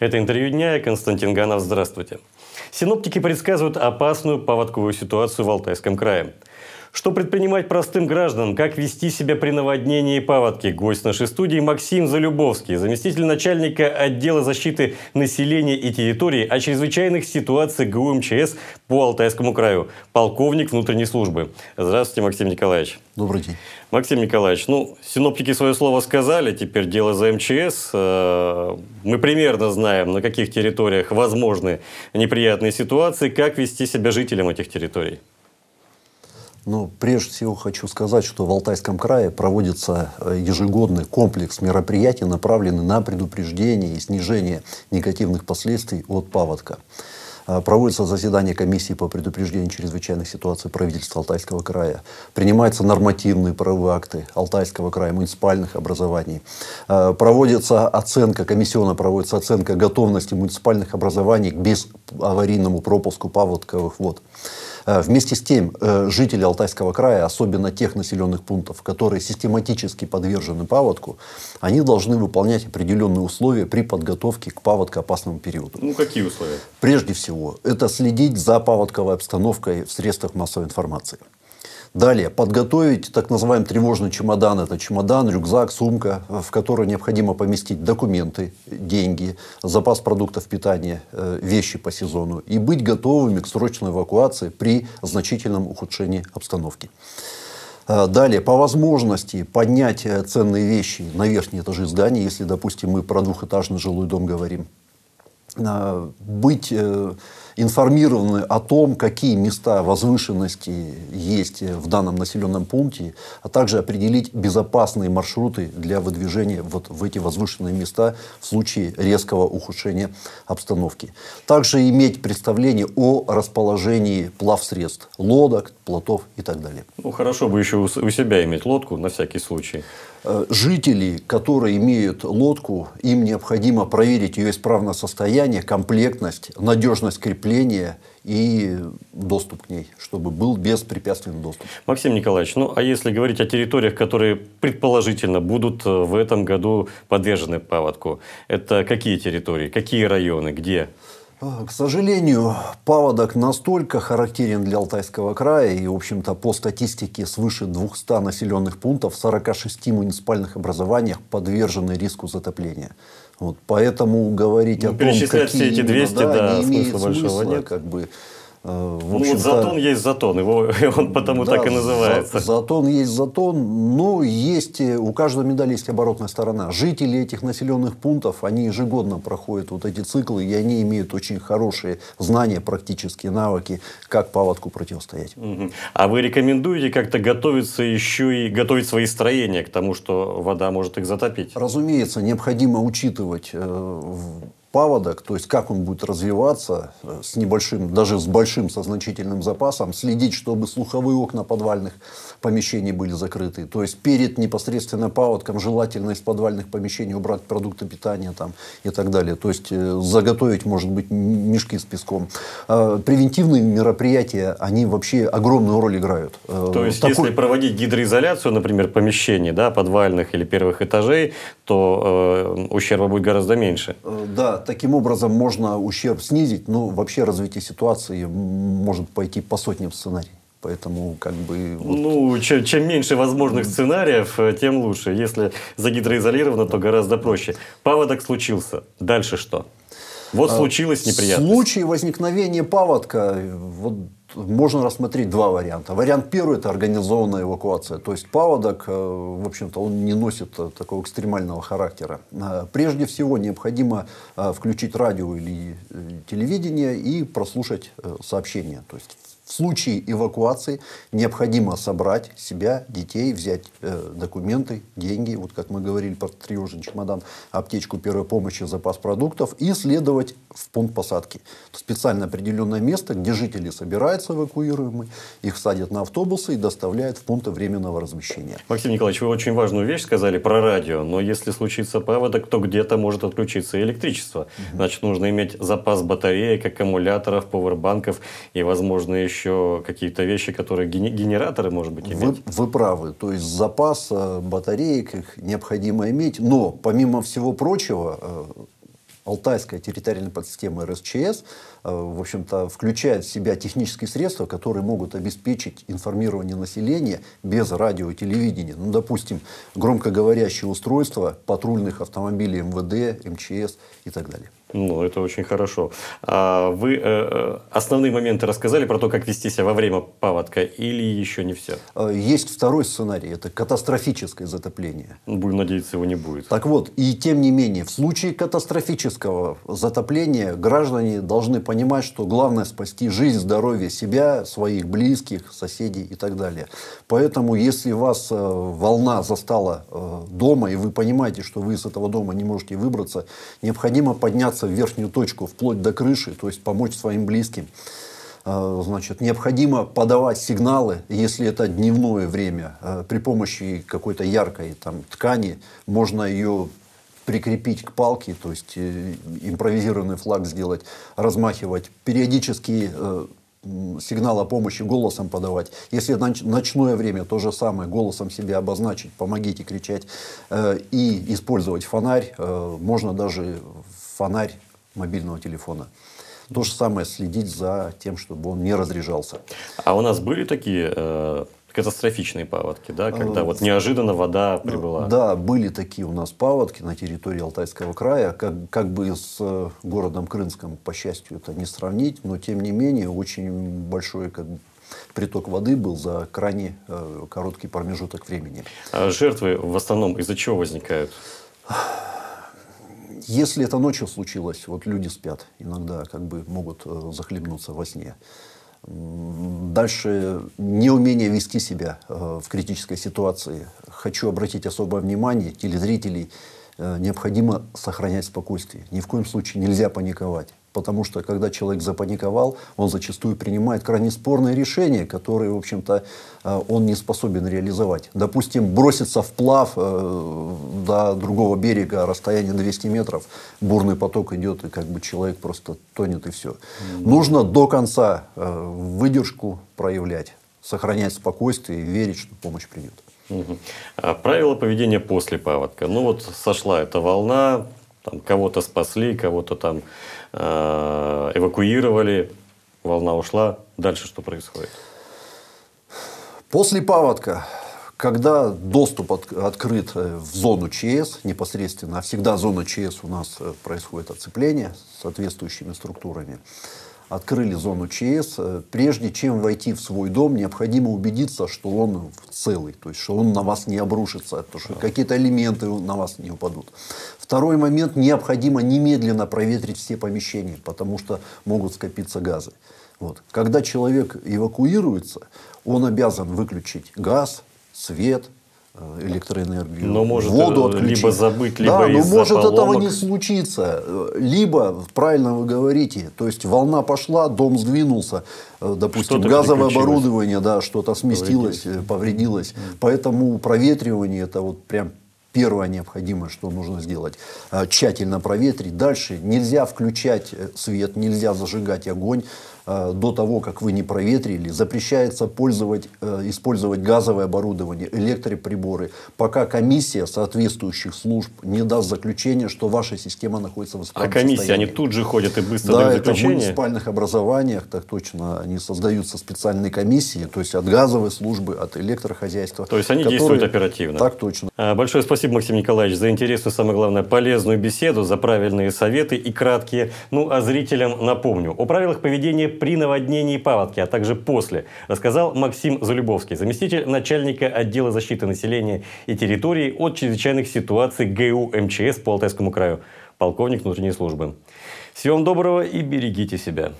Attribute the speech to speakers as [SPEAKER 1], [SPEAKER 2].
[SPEAKER 1] Это интервью дня. Я Константин Ганов. Здравствуйте. Синоптики предсказывают опасную паводковую ситуацию в Алтайском крае. Что предпринимать простым гражданам? Как вести себя при наводнении и паводке? Гость нашей студии Максим Залюбовский, заместитель начальника отдела защиты населения и территории о чрезвычайных ситуациях ГУ МЧС по Алтайскому краю, полковник внутренней службы. Здравствуйте, Максим Николаевич.
[SPEAKER 2] Добрый день.
[SPEAKER 1] Максим Николаевич, ну, синоптики свое слово сказали, теперь дело за МЧС. Э, мы примерно знаем, на каких территориях возможны неприятные ситуации, как вести себя жителям этих территорий.
[SPEAKER 2] Ну, прежде всего хочу сказать, что в Алтайском крае проводится э, ежегодный комплекс мероприятий, направленный на предупреждение и снижение негативных последствий от паводка. Э, проводится заседание комиссии по предупреждению чрезвычайных ситуаций правительства Алтайского края. Принимаются нормативные правовые акты Алтайского края, муниципальных образований. Э, проводится оценка, комиссионно проводится оценка готовности муниципальных образований к безаварийному пропуску паводковых вод. Э, вместе с тем, э, жители Алтайского края, особенно тех населенных пунктов, которые систематически подвержены паводку, они должны выполнять определенные условия при подготовке к паводкоопасному периоду.
[SPEAKER 1] Ну, какие условия?
[SPEAKER 2] Прежде всего, это следить за паводковой обстановкой в средствах массовой информации. Далее, подготовить так называемый тревожный чемодан. Это чемодан, рюкзак, сумка, в который необходимо поместить документы, деньги, запас продуктов питания, э, вещи по сезону. И быть готовыми к срочной эвакуации при значительном ухудшении обстановки. Э, далее, по возможности поднять э, ценные вещи на верхние этажи здания, если, допустим, мы про двухэтажный жилой дом говорим. Быть информированы о том, какие места возвышенности есть в данном населенном пункте, а также определить безопасные маршруты для выдвижения вот в эти возвышенные места в случае резкого ухудшения обстановки. Также иметь представление о расположении плавсредств, лодок, плотов и так далее.
[SPEAKER 1] Ну, хорошо бы еще у себя иметь лодку на всякий случай.
[SPEAKER 2] Э, жители, которые имеют лодку, им необходимо проверить ее исправное состояние, комплектность, надежность крепления и доступ к ней, чтобы был беспрепятственный доступ.
[SPEAKER 1] Максим Николаевич, ну а если говорить о территориях, которые предположительно будут э, в этом году подвержены паводку, это какие территории, какие районы, где?
[SPEAKER 2] К сожалению, паводок настолько характерен для Алтайского края, и, в общем-то, по статистике свыше 200 населенных пунктов в 46 муниципальных образованиях подвержены риску затопления. Вот, поэтому говорить ну, о том,
[SPEAKER 1] какие все эти 200,
[SPEAKER 2] именно,
[SPEAKER 1] да, да,
[SPEAKER 2] не имеет
[SPEAKER 1] смысла,
[SPEAKER 2] смысла,
[SPEAKER 1] нет.
[SPEAKER 2] как бы,
[SPEAKER 1] Э, ну вот затон есть затон, его, он потому да, так и называется.
[SPEAKER 2] За, затон есть затон, но есть, э, у каждого медали есть оборотная сторона. Жители этих населенных пунктов, они ежегодно проходят вот эти циклы, и они имеют очень хорошие знания, практические навыки, как паводку противостоять.
[SPEAKER 1] Угу. А вы рекомендуете как-то готовиться еще и готовить свои строения к тому, что вода может их затопить?
[SPEAKER 2] Разумеется, необходимо учитывать э, паводок, то есть как он будет развиваться э, с небольшим, даже с большим, со значительным запасом, следить, чтобы слуховые окна подвальных помещений были закрыты. То есть перед непосредственно паводком желательно из подвальных помещений убрать продукты питания там, и так далее. То есть э, заготовить, может быть, мешки с песком. А превентивные мероприятия, они вообще огромную роль играют.
[SPEAKER 1] Э, то есть Такой... если проводить гидроизоляцию, например, помещений да, подвальных или первых этажей, то э, ущерба будет гораздо меньше.
[SPEAKER 2] Да, таким образом можно ущерб снизить, но вообще развитие ситуации может пойти по сотням сценариев. Поэтому как бы...
[SPEAKER 1] Вот... Ну, чем, чем меньше возможных сценариев, э, тем лучше. Если загидроизолировано, то гораздо проще. Паводок случился. Дальше что? Вот а, случилось неприятность.
[SPEAKER 2] В случае возникновения паводка вот, можно рассмотреть два варианта. Вариант первый – это организованная эвакуация. То есть паводок, э, в общем-то, он не носит э, такого экстремального характера. Прежде всего необходимо включить радио или телевидение и прослушать сообщения. То есть в случае эвакуации необходимо собрать себя, детей, взять э, документы, деньги, вот как мы говорили про тревожный чемодан, аптечку первой помощи, запас продуктов и следовать в пункт посадки. Специально определенное место, где жители собираются эвакуируемые, их садят на автобусы и доставляют в пункты временного размещения.
[SPEAKER 1] Максим Николаевич, вы очень важную вещь сказали про радио, но если случится паводок, то где-то может отключиться электричество. Угу. Значит, нужно иметь запас батареек, аккумуляторов, пауэрбанков и, возможно, еще еще какие-то вещи, которые генераторы, может быть, иметь?
[SPEAKER 2] Вы, вы правы. То есть запас батареек их необходимо иметь. Но, помимо всего прочего, э, Алтайская территориальная подсистема РСЧС, э, в общем-то, включает в себя технические средства, которые могут обеспечить информирование населения без радио и телевидения. Ну, допустим, громкоговорящие устройства патрульных автомобилей МВД, МЧС и так далее.
[SPEAKER 1] Ну, это очень хорошо. А вы э, э, основные моменты рассказали про то, как вести себя во время паводка или еще не все?
[SPEAKER 2] Э, есть второй сценарий, это катастрофическое затопление.
[SPEAKER 1] Будем надеяться, его не будет.
[SPEAKER 2] Так вот, и тем не менее, в случае катастрофического затопления граждане должны понимать, что главное спасти жизнь, здоровье себя, своих близких, соседей и так далее. Поэтому, если вас э, волна застала дома, и вы понимаете, что вы из этого дома не можете выбраться, необходимо подняться в верхнюю точку, вплоть до крыши, то есть помочь своим близким. А, значит, необходимо подавать сигналы, если это дневное время, а, при помощи какой-то яркой там, ткани, можно ее прикрепить к палке, то есть э, импровизированный флаг сделать, размахивать, периодически э, сигнал о помощи голосом подавать. Если ночное время, то же самое, голосом себя обозначить, помогите кричать. Э, и использовать фонарь, можно даже фонарь мобильного телефона. То же самое следить за тем, чтобы он не разряжался.
[SPEAKER 1] А у нас были такие э, катастрофичные паводки, да, когда э, вот неожиданно вода прибыла?
[SPEAKER 2] Да, были такие у нас паводки на территории Алтайского края. Как, как бы с э, городом Крымском, по счастью, это не сравнить, но тем не менее очень большой как бы, приток воды был за крайне э, короткий промежуток времени.
[SPEAKER 1] А жертвы в основном из-за чего возникают?
[SPEAKER 2] Если это ночью случилось, вот люди спят, иногда как бы могут э, захлебнуться во сне. Дальше неумение вести себя э, в критической ситуации. Хочу обратить особое внимание телезрителей. Э, необходимо сохранять спокойствие. Ни в коем случае нельзя паниковать. Потому что, когда человек запаниковал, он зачастую принимает крайне спорные решения, которые, в общем-то, э, он не способен реализовать. Допустим, броситься вплав э, до другого берега, расстояние 200 метров, бурный поток идет, и как бы человек просто тонет, и все. Mm-hmm. Нужно до конца э, выдержку проявлять, сохранять спокойствие и верить, что помощь придет.
[SPEAKER 1] Угу. А правила поведения после паводка. Ну вот сошла эта волна, там, кого-то спасли, кого-то там э, эвакуировали, волна ушла. Дальше что происходит?
[SPEAKER 2] После паводка, когда доступ от, открыт э, в зону ЧС непосредственно, а всегда зона ЧС у нас э, происходит оцепление с соответствующими структурами, открыли зону ЧС, э, прежде чем войти в свой дом, необходимо убедиться, что он целый, то есть, что он на вас не обрушится, то, что какие-то элементы на вас не упадут. Второй момент, необходимо немедленно проветрить все помещения, потому что могут скопиться газы. Вот. Когда человек эвакуируется, он обязан выключить газ, свет, электроэнергию,
[SPEAKER 1] но может воду
[SPEAKER 2] отключить.
[SPEAKER 1] либо забыть, либо
[SPEAKER 2] да,
[SPEAKER 1] но
[SPEAKER 2] может
[SPEAKER 1] поломок.
[SPEAKER 2] этого не случиться. Либо, правильно вы говорите, то есть волна пошла, дом сдвинулся, э, допустим, газовое оборудование, да, что-то сместилось, повредилось. повредилось. Mm. Поэтому проветривание это вот прям первое необходимое, что нужно сделать. Тщательно проветрить. Дальше нельзя включать э, свет, нельзя зажигать огонь Э, до того, как вы не проветрили, запрещается пользовать, э, использовать газовое оборудование, электроприборы, пока комиссия соответствующих служб не даст заключение, что ваша система находится в
[SPEAKER 1] исправном А комиссии, состоянии. они тут же ходят и быстро
[SPEAKER 2] да,
[SPEAKER 1] дают заключение?
[SPEAKER 2] Да, в муниципальных образованиях, так точно, они создаются специальные комиссии, то есть от газовой службы, от электрохозяйства.
[SPEAKER 1] То есть они которые... действуют оперативно?
[SPEAKER 2] Так точно.
[SPEAKER 1] А, большое спасибо, Максим Николаевич, за интересную, самое главное, полезную беседу, за правильные советы и краткие. Ну, а зрителям напомню о правилах поведения при наводнении и паводке, а также после, рассказал Максим Залюбовский, заместитель начальника отдела защиты населения и территории от чрезвычайных ситуаций ГУ МЧС по Алтайскому краю, полковник внутренней службы. Всего вам доброго и берегите себя.